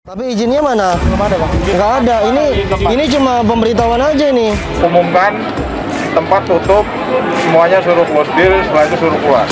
Tapi izinnya mana? Belum ada bang. Nggak ada. Ini ini cuma pemberitahuan aja ini. Umumkan tempat tutup, semuanya suruh close deal, setelah itu suruh keluar.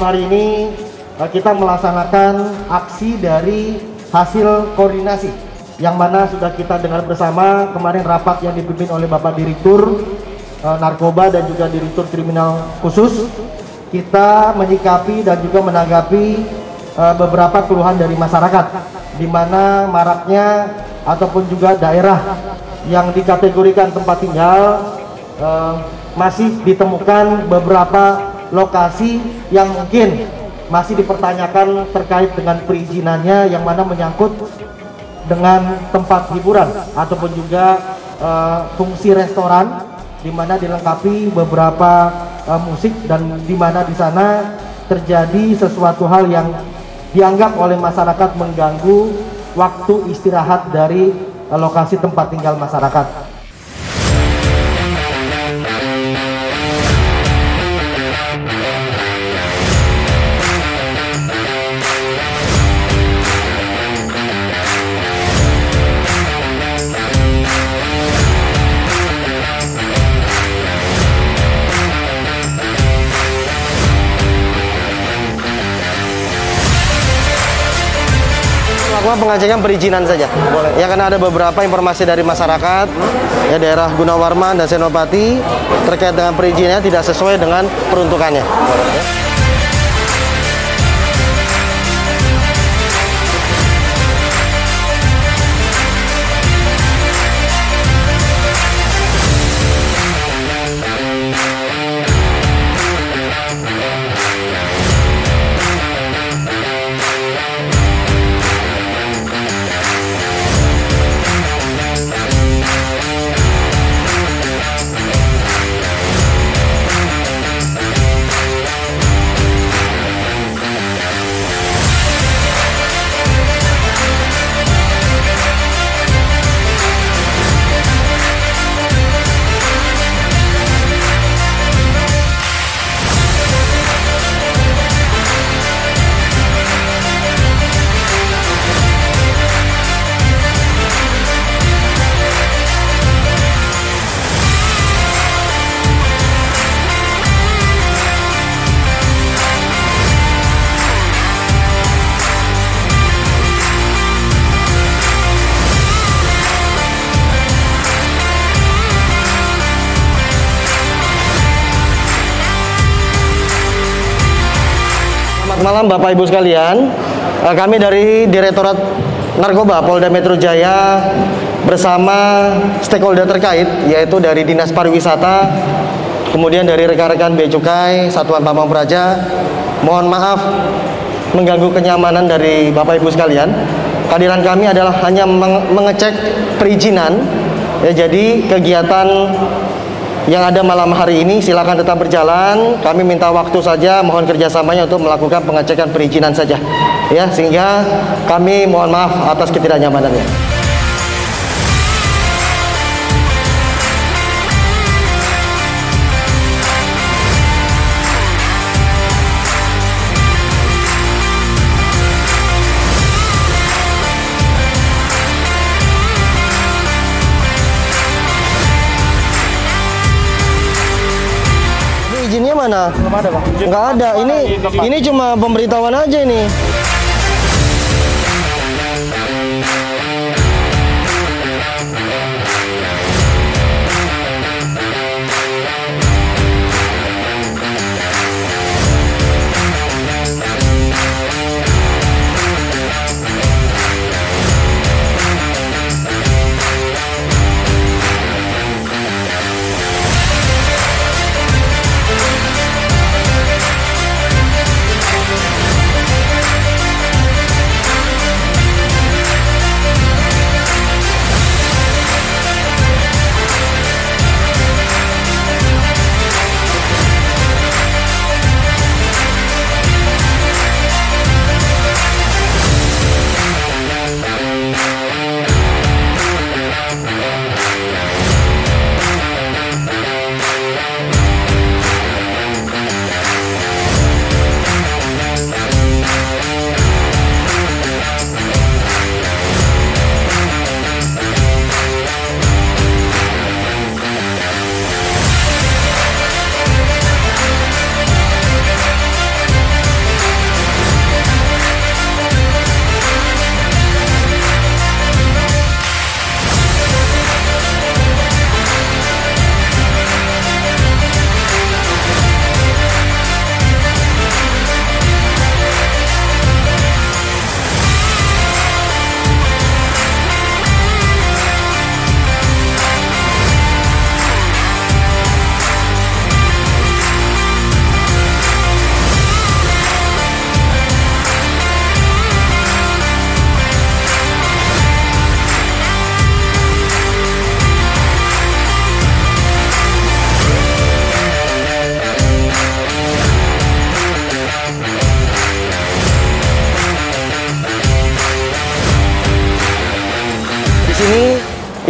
Malam hari ini eh, kita melaksanakan aksi dari hasil koordinasi yang mana sudah kita dengar bersama kemarin rapat yang dipimpin oleh Bapak Direktur eh, Narkoba dan juga Direktur Kriminal Khusus. Kita menyikapi dan juga menanggapi eh, beberapa keluhan dari masyarakat di mana maraknya ataupun juga daerah yang dikategorikan tempat tinggal masih ditemukan beberapa lokasi yang mungkin masih dipertanyakan terkait dengan perizinannya yang mana menyangkut dengan tempat hiburan ataupun juga eh, fungsi restoran di mana dilengkapi beberapa eh, musik dan di mana di sana terjadi sesuatu hal yang dianggap oleh masyarakat mengganggu waktu istirahat dari eh, lokasi tempat tinggal masyarakat. Melakukan pengecekan perizinan saja. Boleh. Ya karena ada beberapa informasi dari masyarakat ya daerah Gunawarman dan Senopati terkait dengan perizinannya tidak sesuai dengan peruntukannya. Ya. Malam Bapak Ibu sekalian. Eh, Kami dari Direktorat Narkoba Polda Metro Jaya bersama stakeholder terkait yaitu dari Dinas Pariwisata, kemudian dari rekan-rekan Bea Cukai, Satuan Pamong Praja. Mohon maaf mengganggu kenyamanan dari Bapak Ibu sekalian. Kehadiran kami adalah hanya meng- mengecek perizinan. Ya, jadi kegiatan yang ada malam hari ini silakan tetap berjalan. Kami minta waktu saja, mohon kerjasamanya untuk melakukan pengecekan perizinan saja, ya sehingga kami mohon maaf atas ketidaknyamanannya. Izinnya mana? Belum ada bang. Nggak ada. Ini ini cuma pemberitahuan aja ini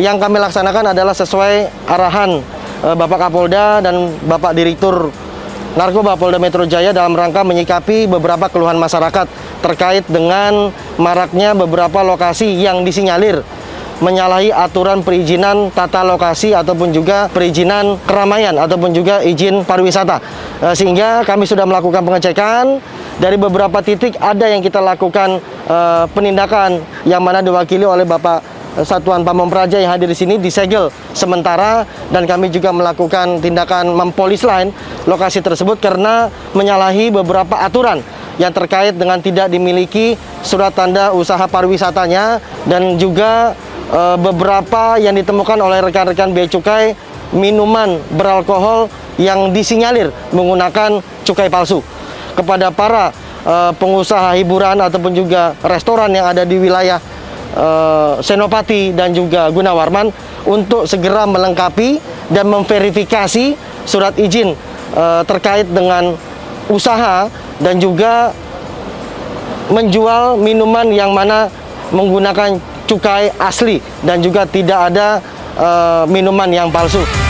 yang kami laksanakan adalah sesuai arahan uh, Bapak Kapolda dan Bapak Direktur Narkoba Polda Metro Jaya dalam rangka menyikapi beberapa keluhan masyarakat terkait dengan maraknya beberapa lokasi yang disinyalir menyalahi aturan perizinan tata lokasi ataupun juga perizinan keramaian ataupun juga izin pariwisata. Eh, sehingga kami sudah melakukan pengecekan dari beberapa titik ada yang kita lakukan uh, penindakan yang mana diwakili oleh Bapak eh, Satuan Pamong Praja yang hadir di sini disegel sementara dan kami juga melakukan tindakan mempolis lain lokasi tersebut karena menyalahi beberapa aturan yang terkait dengan tidak dimiliki surat tanda usaha pariwisatanya dan juga e, beberapa yang ditemukan oleh rekan-rekan bea cukai minuman beralkohol yang disinyalir menggunakan cukai palsu. Kepada para e, pengusaha hiburan ataupun juga restoran yang ada di wilayah e, Senopati dan juga Gunawarman untuk segera melengkapi dan memverifikasi surat izin e, terkait dengan usaha dan juga menjual minuman yang mana menggunakan cukai asli dan juga tidak ada uh, minuman yang palsu.